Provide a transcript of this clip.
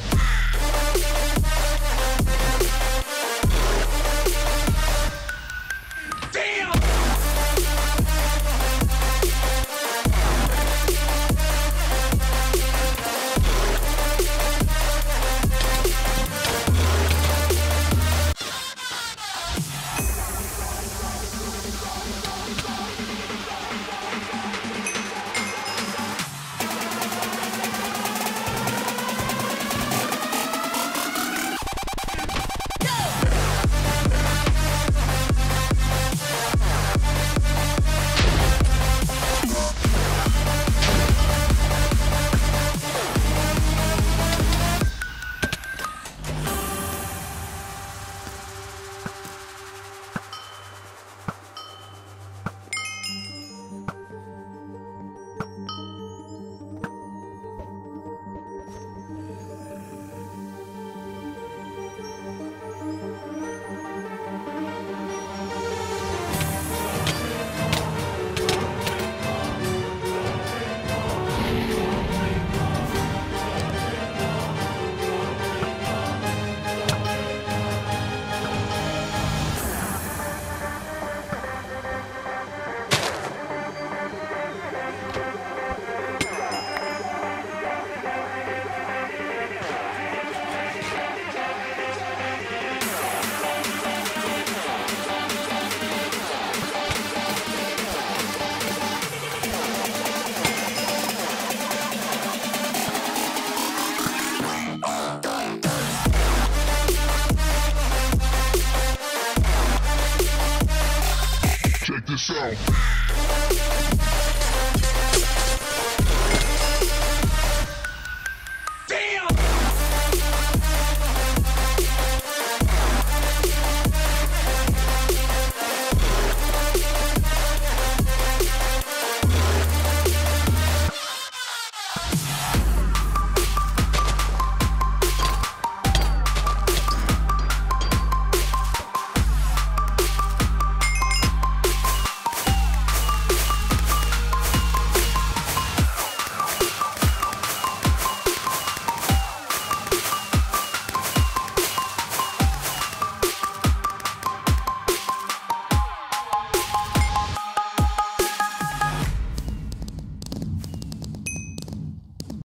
sound. Out.